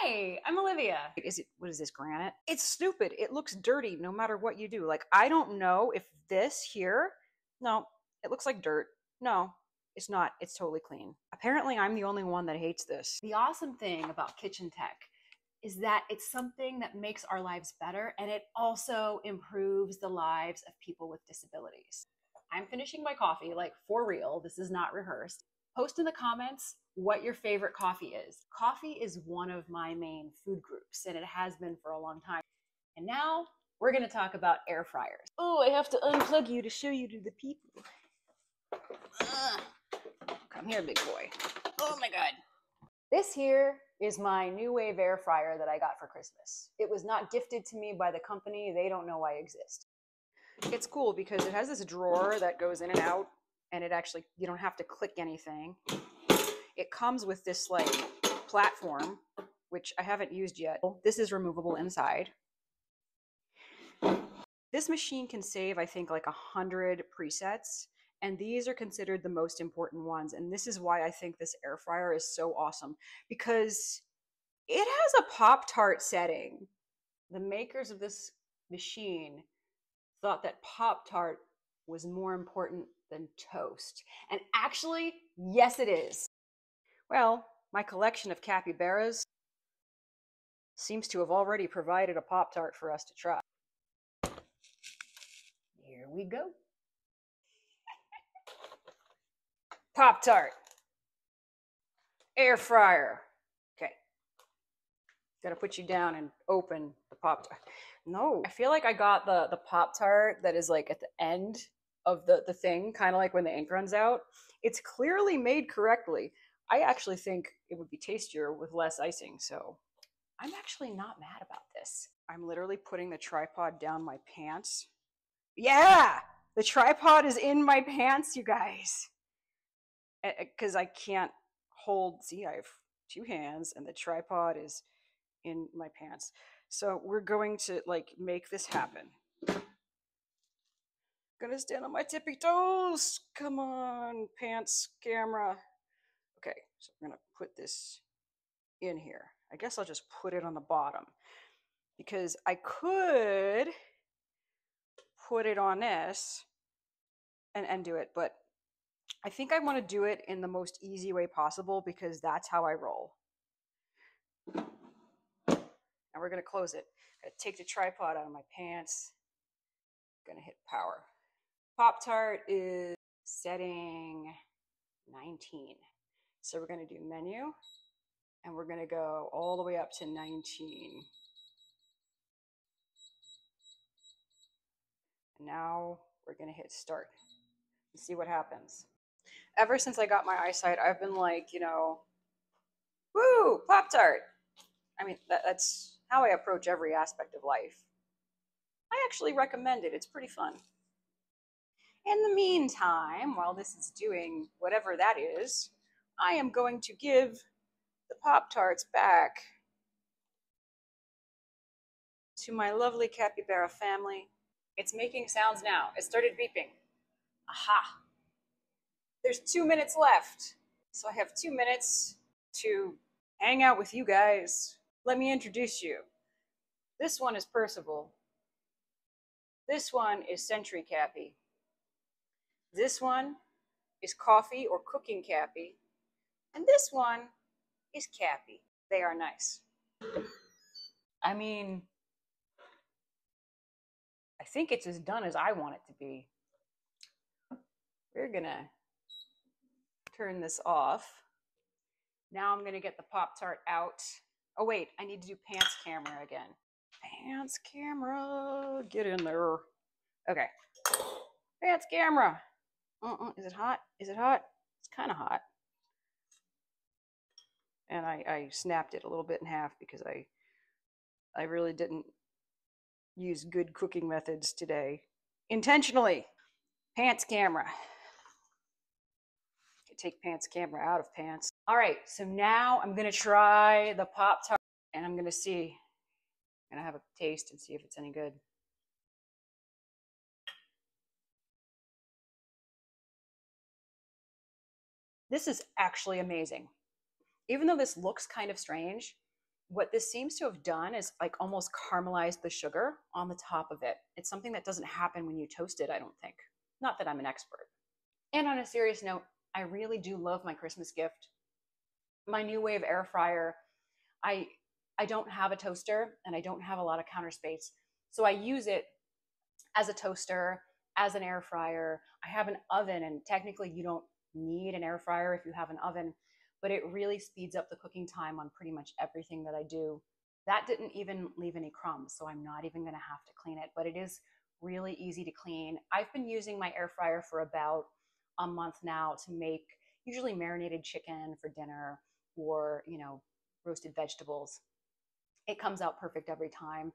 Hi, I'm Olivia. Is it what is this granite? It's stupid. It looks dirty no matter what you do. Like I don't know if this here, no, it looks like dirt. No, it's not. It's totally clean. Apparently I'm the only one that hates this. The awesome thing about kitchen tech is that it's something that makes our lives better and it also improves the lives of people with disabilities. I'm finishing my coffee, like for real. This is not rehearsed. Post in the comments what your favorite coffee is. Coffee is one of my main food groups, and it has been for a long time. And now we're going to talk about air fryers. Oh, I have to unplug you to show you to the people. Ugh. Come here, big boy. Oh my god. This here is my Nuwave air fryer that I got for Christmas. It was not gifted to me by the company. They don't know I exist. It's cool because it has this drawer that goes in and out and it actually you don't have to click anything. It comes with this like platform which I haven't used yet. This is removable inside. This machine can save I think like a hundred presets and these are considered the most important ones and this is why i think this air fryer is so awesome because it has a pop tart setting the makers of this machine thought that pop tart was more important than toast and actually yes it is well my collection of capybaras seems to have already provided a pop tart for us to try here we go Pop Tart. Air fryer. Okay. Gotta put you down and open the Pop Tart. No. I feel like I got the the Pop Tart that is like at the end of the, the thing, kind of like when the ink runs out. It's clearly made correctly. I actually think it would be tastier with less icing, so I'm actually not mad about this. I'm literally putting the tripod down my pants. Yeah! The tripod is in my pants, you guys because I can't hold. See, I have two hands, and the tripod is in my pants. So we're going to like make this happen. Gonna stand on my tippy toes. Come on, pants, camera. Okay, so I'm gonna put this in here. I guess I'll just put it on the bottom because I could put it on this and, and do it, but I think I want to do it in the most easy way possible because that's how I roll. And we're to close it. Gonna take the tripod out of my pants. Gonna hit power. Pop Tart is setting 19. So we're going to do menu and we're going to go all the way up to 19. And now we're going to hit start and see what happens ever since I got my eyesight, I've been like, you know, woo, Pop Tart. I mean, that, that's how I approach every aspect of life. I actually recommend it, it's pretty fun. In the meantime, while this is doing whatever that is, I am going to give the Pop Tarts back to my lovely capybara family. It's making sounds now. It started beeping. Aha! There's two minutes left. So I have two minutes to hang out with you guys. Let me introduce you. This one is Percival. This one is Sentry Cappy. This one is Coffee or Cooking Cappy. And this one is Cappy. They are nice. I mean, I think it's as done as I want it to be. We're gonna turn this off. Now I'm gonna get the Pop-Tart out. Oh wait, I need to do pants camera again. Pants camera, get in there. Okay, pants camera. Uh-uh. Is it hot? Is it hot? It's kind of hot. And I, I snapped it a little bit in half because I, I really didn't use good cooking methods today. Intentionally. Pants camera take pants camera out of pants. All right, so now I'm gonna try the Pop Tart and I'm gonna see, I'm gonna have a taste and see if it's any good. This is actually amazing. Even though this looks kind of strange, what this seems to have done is like almost caramelized the sugar on the top of it. It's something that doesn't happen when you toast it, I don't think. Not that I'm an expert. And on a serious note, I really do love my Christmas gift. My Nuwave air fryer. I I don't have a toaster and I don't have a lot of counter space. So I use it as a toaster, as an air fryer. I have an oven and technically you don't need an air fryer if you have an oven but it really speeds up the cooking time on pretty much everything that I do. That didn't even leave any crumbs, so I'm not even gonna have to clean it, but it is really easy to clean. I've been using my air fryer for about a month now to make usually marinated chicken for dinner or, you know, roasted vegetables. It comes out perfect every time.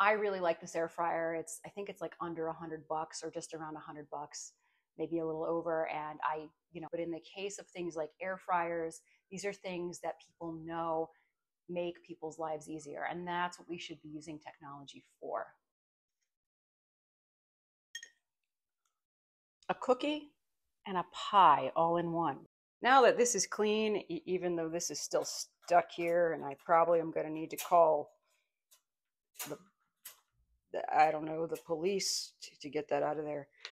I really like this air fryer. It's I think it's like under a hundred bucks or just around a hundred bucks maybe a little over. And I, you know, but in the case of things like air fryers, these are things that people know make people's lives easier. And that's what we should be using technology for. A cookie and a pie all in one. Now that this is clean, even though this is still stuck here, and I probably am going to need to call the, I don't know, the police to, to get that out of there.